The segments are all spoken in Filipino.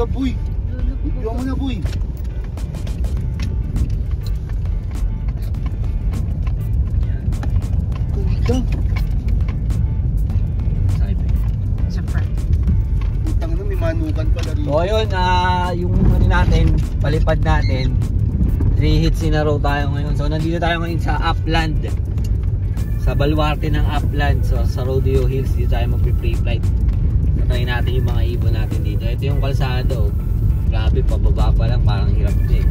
Ganda boy. Video mo na boy. Ganda. Putang na may manukan pala rin. So ayun, ah yung ano natin, palipad natin. 3 hits in a row tayo ngayon. So nandito tayo ngayon sa Upland. Sa baluarte ng Upland. So sa Rodeo Hills dito tayo magpi-free flight. Try natin yung mga ibon natin dito. Ito yung kalsada. Grabe, pababa pa lang. Parang hirap din.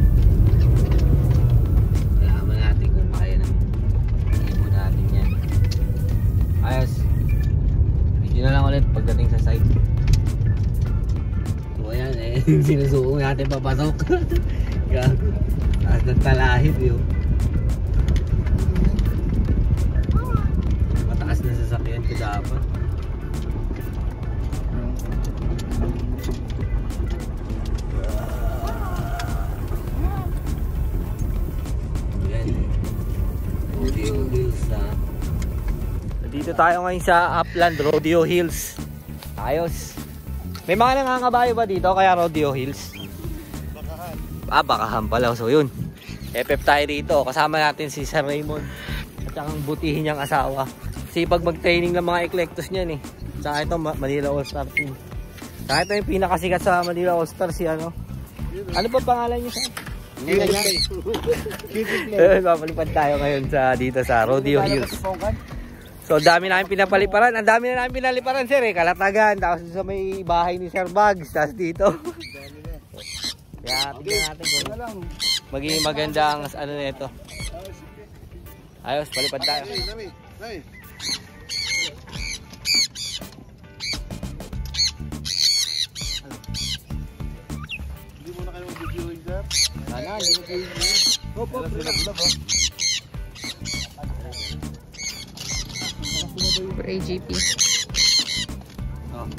Alaman natin kung kaya ng ibon natin yan. Ayos. Video na lang ulit pagdating sa site. So ayan eh, sinusuko natin papasok. Gago. Taas ng talahib yun. Mataas na sasakyan ko dapat. Ha. Dito tayo ngayon sa Upland Rodeo Hills. Ayos. May mga nangangabayo ba dito kaya Rodeo Hills? Ah, bakahan pala. So yun. FF tayo dito. Kasama natin si Sir Raymond. At ang butihin niyang asawa. Kasi pag mag-training ng mga eclectus niyan eh. Saka ito Ma- Manila All-Star team. Saka ito yung pinakasikat sa Manila All-Star si ano. Ano ba pangalan niya sa? Na. Ayun, papalipad tayo ngayon sa dito sa Rodeo Hills. So dami namin pinapaliparan. Ang dami na namin pinaliparan sir eh. Kalatagan. Tapos sa may bahay ni Sir Bugs. Tapos dito. Kaya tignan natin kung magiging maganda ang ano na ito. Ayos, palipad tayo. Nami, nami, nami. Sila sila po. For AGP. Oh.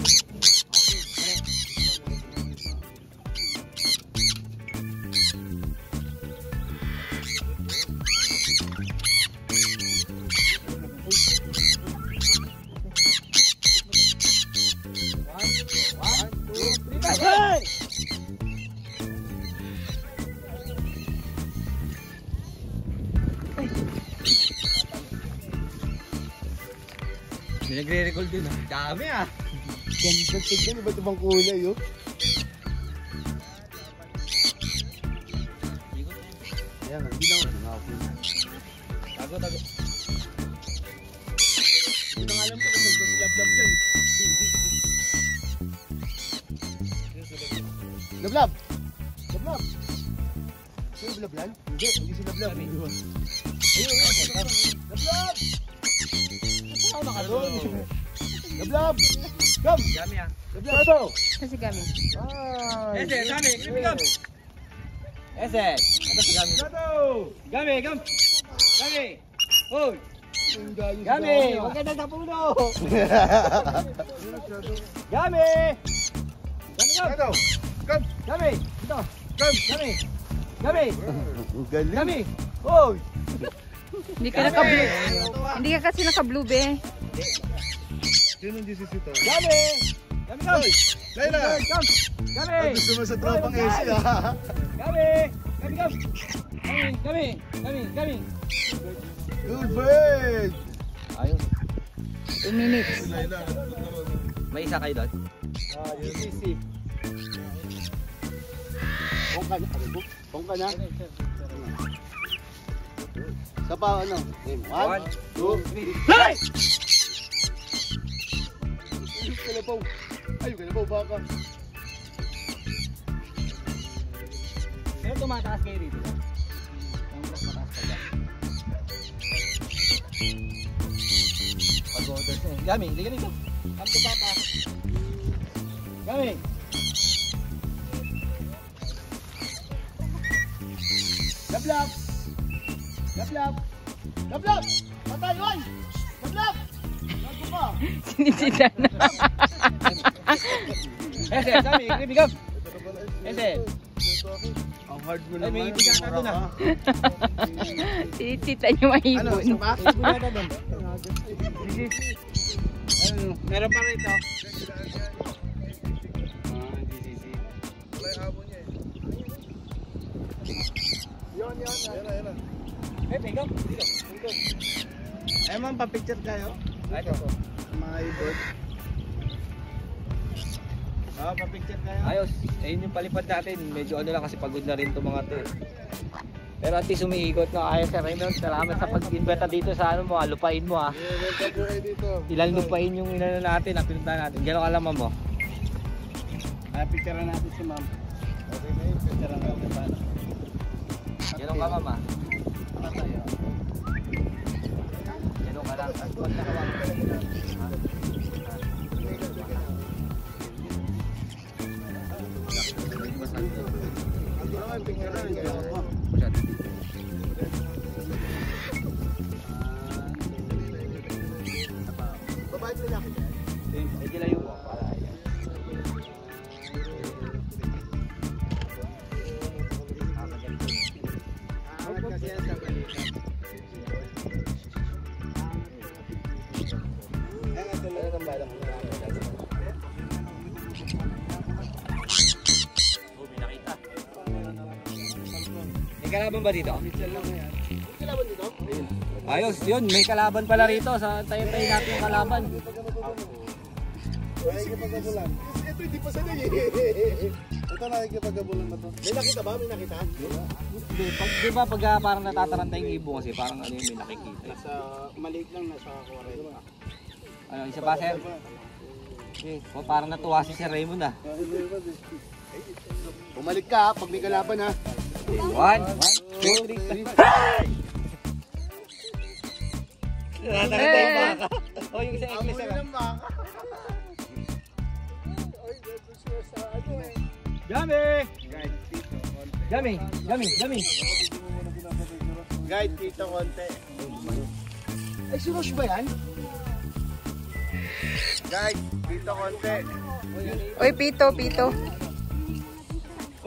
Nagre-recall din ah. Dami ah. Ganda tignan, iba't ibang kulay oh. Ayan, hindi na ako nangako. Tago, tago. Hindi na alam ko kung naglablab yan. Lablab! Lablab! Sino lablab yan? Hindi, hindi si lablab. Ayun, ayun, lablab! Saan ka doon? Lablab! Come! Dami ah. Lablab! Ito! Kasi kami. Ay! Ese, dami. Kimi, come. Ese. Ito si Gami. Ito! Gami, come. Gami. Hoy. Gami. Huwag ka na sa puno. Gami. Gami, come. Ito! Come! Gami. Ito. Come! Gami. Gami. Gami. Hoy. Hindi ka naka-blue. Hindi ka kasi naka-blue be. Sino hindi sisito? Gami. Gami, come. Layla! Come. Gami. Ang gusto mo sa tropang AC ah! Gami. Gami, come. Gami. Gami. Gami. Gami. Good bird! Ayos. 2 minutes. Layla, May isa kayo doon? Ah, yung sisip. Kung ka na, kung ka na. Sa pa, ano? Game. One, two, three. Fly! Ayun, kalabaw. Ayun, kalabaw, baka. Pero tumataas kayo dito. Ang mas mataas pa dyan. Pag-order siya. Gami, hindi ka dito. Come to Papa. Gami. Lablab! Lablab! Lablab! Patay, oy! Lablab! Lago pa! Sinisita na. Ese, sabi, ibigam! Ese! Ang hard mo naman. Ay, may ibig na ah. ito ano, na. Sinisita niyo ang ibon. Ano, sa Meron pa rin ito. Ah, yun, yun, yun. Yun, yun, yun. Eh, up. Dito. Dito. Ay, ma'am, pa-picture kayo. Ay, ito. Mga ibon. Ah, pa-picture kayo. Ayos. Ayun yung palipad natin. Medyo ano lang kasi pagod na rin itong mga to. eh. Pero at least umiikot na kaya Sir Raymond. Salamat sa pag-invita dito sa ano mo, ah, lupain mo ah. Yeah, welcome po kayo dito. Ilan lupain yung inano natin, na pinunta natin. Gano'ng kalaman mo? Ah, picture natin si ma'am. Okay picture natin? Gano'ng ka mama? Ano tayo? May nakita. May kalaban ba dito? Kailangan dito? Ayos, yun. May kalaban pala rito. Sa tayo-tayo natin yung kalaban. Ito hindi pa sanay eh. Ito nakikipagabulan na to. May nakita ba? May nakita? Di, pag, di ba pag ah, parang natataranta yung ibo kasi parang ano yung may nakikita. Nasa maliit lang, nasa 40. Ano, isa pa sir? Okay. Oh, parang natuwa si Sir Raymond ah. Bumalik ka pag may kalaban ha. One, two, three. Natataranta yung baka. Oh, yung isa English ng baka. Ay, dito siya sa ano eh. Yummy! Guide, dito, konti. Yummy! Yummy! Yummy! Guide, dito, konti. Ay, si Rosh ba yan? Guide, dito, konti. Uy, pito, pito.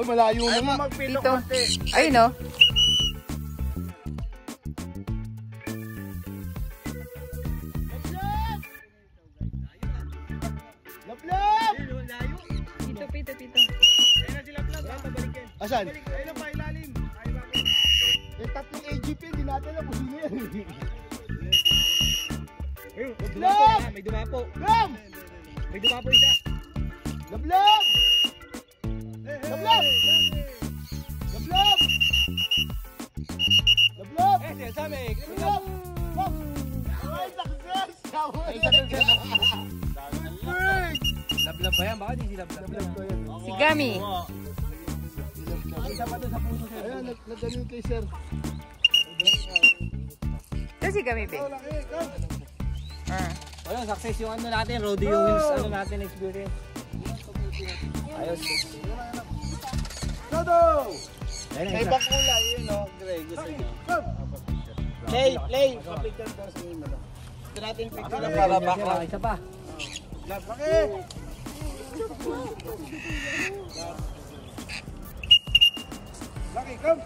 Uy, malayo na nga. konti. Ay, no? Laplap! Pito, pito, pito. Asan? Ayun ang pailalim. Eh, tatlong AGP, hindi natin alam kung sino yan. Dumapo may dumapo. Lam! May dumapo isa. Laplap! Laplap! Laplap! Laplap! Eh, siya sabi. Laplap! Laplap! Ay, success! Ay, success. Lablab ba yan? Baka di si lablab. Si Gami. Isa pa doon sa puso sir. Ayan, nag- naggaling kay sir. Ito si Gami, babe. Wala, eh, come. Ah. Ayun, success yung ano natin, rodeo wheels, ano natin experience. Ayos. Todo! Ayun, May bakula, yun no, Gray, gusto nyo. Play, play! Papicture daw sa inyo. Ito natin picture na para Isa pa, Isa pa. Laki! Laki, come!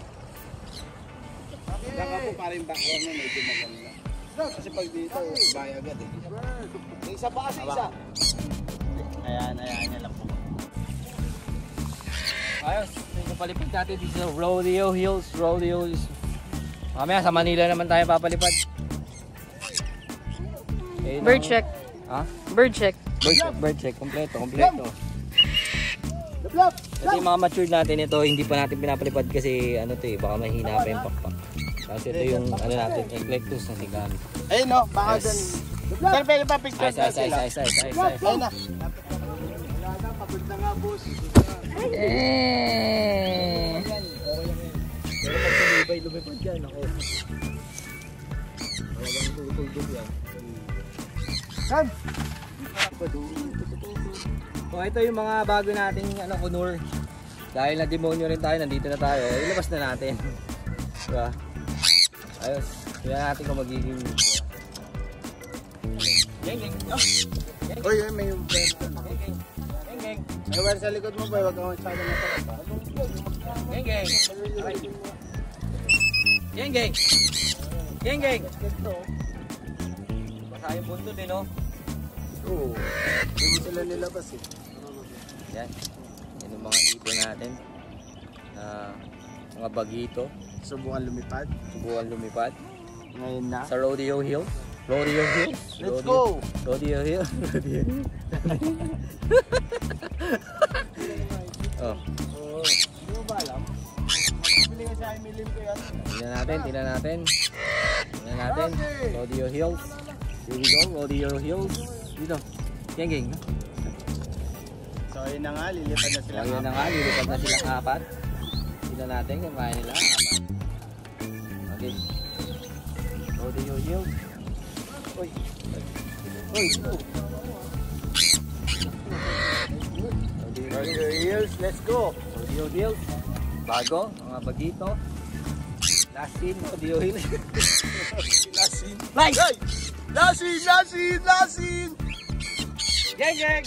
Laki po para yung background mo medyo maganda. Kasi pag dito, bay agad eh. Yung Isa pa kasi isa. Ayan, ayan, yan lang po. Ayos. Yung palipad natin dito sa Rodeo Hills, Rodeo Hills. Mamaya sa Manila naman tayo papalipad. Okay, Bird check. Ha? Bird check. Bird check, bird check. Kompleto, kompleto. Yung mga matured natin ito, hindi pa natin pinapalipad kasi ano to eh, baka mahina pa yung pakpak. Kasi ito yung ano natin, eclectus na sigan. Ayun no, baka Yes. dyan. Pero pwede pa picture na ayos, ayos, sila. ayos, ayos, ayos, ayos. Ayun na. Wala na, pagod na nga boss. Eh. Pero pag tumibay, lumipad dyan, ako. Talagang tutulog yan. Come! So ito yung mga bago nating ano, kunur. Dahil na demonyo rin tayo, nandito na tayo. Ilabas na natin. diba? Ayos. Tingnan natin kung magiging... Geng, geng. Oh, Uy, uy, may yung geng, geng. May wire sa likod mo ba? Huwag kang masyado matakas ha. Geng, geng. Geng, geng. Geng, geng. Basa yung punto din, no? Oo. Hindi mo sila nilabas eh. Yan. Yan yung mga ibon natin. Na mga bagito, Subukan lumipad. subukan lumipad Ngayon na. sa Rodeo Hill. Rodeo Hill. Let's Rodeo- go! Rodeo Hill. Rodeo Hill. oh, Oo. Hindi mo ba alam? Bili ka sa Emilim ko yan. tingnan natin, tingnan natin. Tingnan natin. Rodeo Hills. Here we go, Rodeo Hills. Dito. Geng, geng. So ayun na nga, lilipad na So, sila. yun na nga, lilipad na silang apat. Tingnan natin kung kaya nila. Okay. Rodeo Hills. Uy. Uy. Rodeo Hills. Rodeo Hills, let's go! Rodeo Hills. Bago, mga bagito. Last scene, Rodeo Hills. Lasin! Hey! Lasin! Lasin! Lasin! Geng, geng!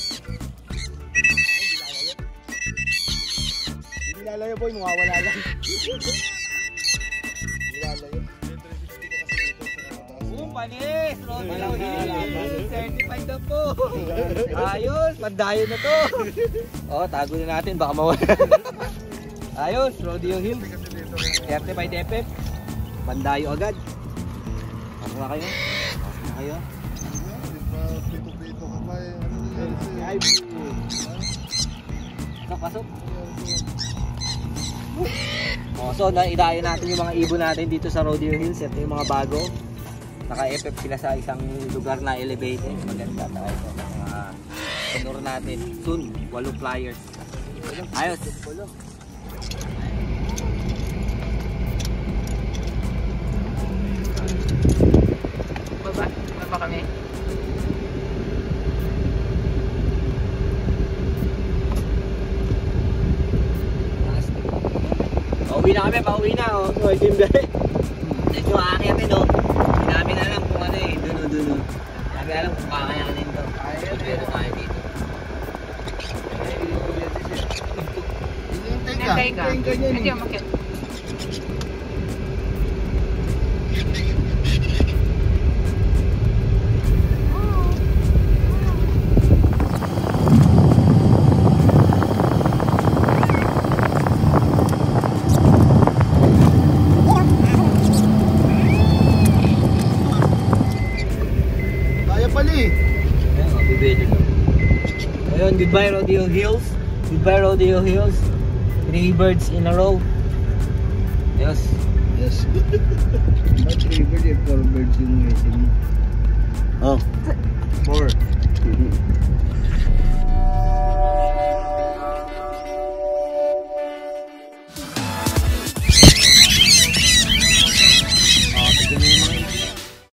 Lalayo boy, mawawala lang. Lalayo. Panis! Walang Hills! halaman. Certified na po! Ayos! Pandayo na to! Oh, tago na natin, baka mawala. Ayos! Rodeo Hills! Certified FF. Pandayo agad. Pasok na kayo? Pasok na kayo? Pito-pito ka pa eh. Ano nangyari sa'yo? Ay, Pasok, pasok. Oh, so, naidayo natin yung mga ibon natin dito sa Rodeo Hills. Ito yung mga bago. Naka-FF sila sa isang lugar na elevated. Maganda tayo. Mga honor natin. Soon, walong flyers. Ayos. Baba, baba kami. Pauwi na kami, pauwi na. Oh. Yung biyahe. Medyo aakyat no. Hindi namin alam kung ano eh. Duno, duno. Hindi namin alam kung kakayanin to. Pero tayo dito. Nantay ka. Hindi ako makit. Kaya goodbye Rodeo Hills. Goodbye Rodeo Hills. Three birds in a row. Yes. Yes. Not three birds. Four birds yung rating mo. Oh. Four. Mm-hmm.